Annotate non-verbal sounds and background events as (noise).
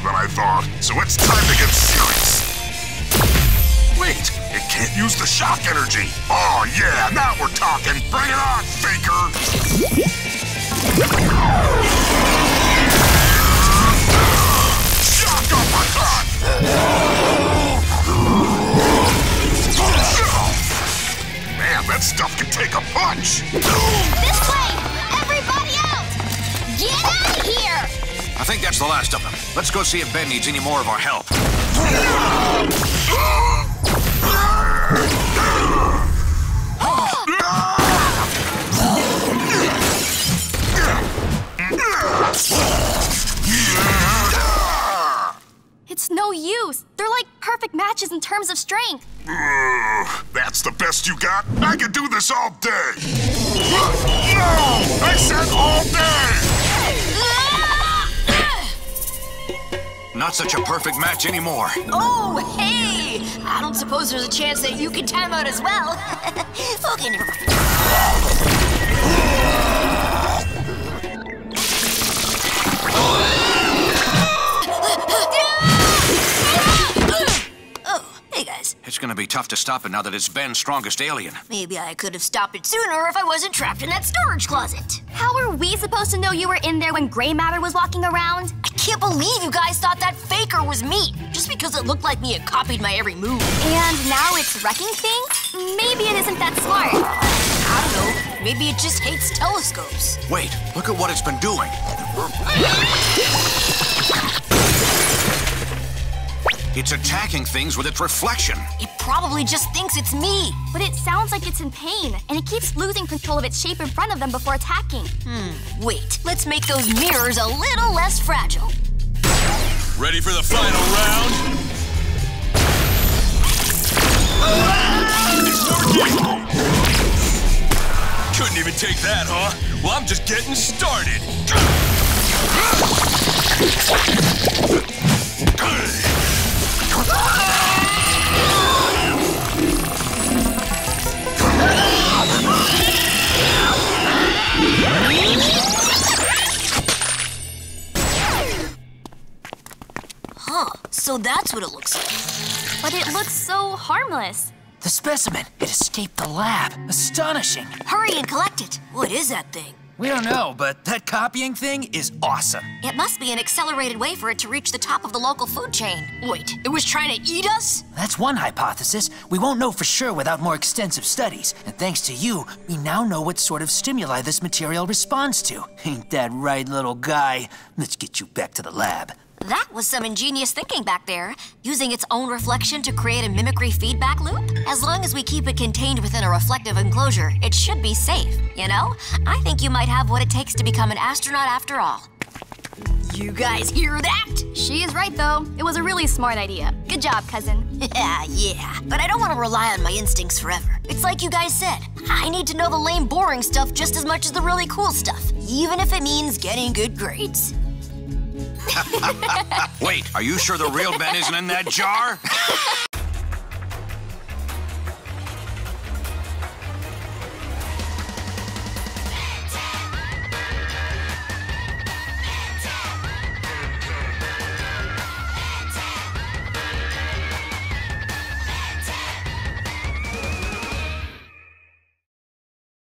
than I thought, so it's time to get serious. Wait, it can't use the shock energy. Oh yeah, now we're talking. Bring it on, Faker. Shock uppercut! Man, that stuff can take a punch! Think that's the last of them. Let's go see if Ben needs any more of our help. It's no use. They're like perfect matches in terms of strength. Ugh, That's the best you got? I could do this all day! No! I Not such a perfect match anymore. Oh, hey! I don't suppose there's a chance that you can time out as well. (laughs) okay, never mind. (laughs) Oh, hey guys. It's gonna be tough to stop it now that it's Ben's strongest alien. Maybe I could have stopped it sooner if I wasn't trapped in that storage closet. How were we supposed to know you were in there when Grey Matter was walking around? I can't believe you guys thought that faker was me, just because it looked like me and copied my every move. And now it's wrecking things? Maybe it isn't that smart. I don't know. Maybe it just hates telescopes. Wait, look at what it's been doing. (laughs) It's attacking things with its reflection. It probably just thinks it's me. But it sounds like it's in pain, and it keeps losing control of its shape in front of them before attacking. Hmm, wait, let's make those mirrors a little less fragile. Ready for the final round? It's working! Couldn't even take that, huh? Well, I'm just getting started. So that's what it looks like. But it looks so harmless. The specimen, it escaped the lab. Astonishing. Hurry and collect it. What is that thing? We don't know, but that copying thing is awesome. It must be an accelerated way for it to reach the top of the local food chain. Wait, it was trying to eat us? That's one hypothesis. We won't know for sure without more extensive studies. And thanks to you, we now know what sort of stimuli this material responds to. (laughs) Ain't that right, little guy? Let's get you back to the lab. That was some ingenious thinking back there, using its own reflection to create a mimicry feedback loop. As long as we keep it contained within a reflective enclosure, it should be safe, you know? I think you might have what it takes to become an astronaut after all. You guys hear that? She is right, though. It was a really smart idea. Good job, cousin. Yeah, (laughs) yeah. But I don't want to rely on my instincts forever. It's like you guys said. I need to know the lame, boring stuff just as much as the really cool stuff, even if it means getting good grades. Wait, are you sure the real Ben isn't in that jar?